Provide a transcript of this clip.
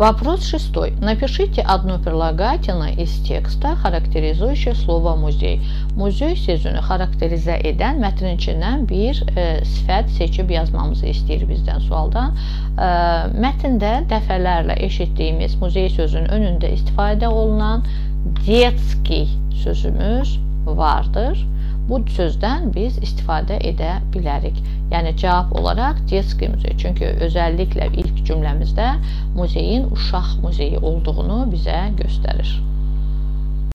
Вопрос шестой. Напишите одну прилагательное из tекста, характеризующее слово muzey. Muzey sözünü xarakterizə edən mətnin içindən bir e, sifət seçib yazmamızı istəyir bizdən sualdan. E, mətndə dəfələrlə eşitdiyimiz muzey sözünün önündə istifadə olunan детский sözümüz vardır bu sözdən biz istifadə edə bilərik. Yəni cavab olaraq детский muzey. Çünki özəlliklə ilk cümləmizdə muzeyin uşaq muzeyi olduğunu bizə göstərir.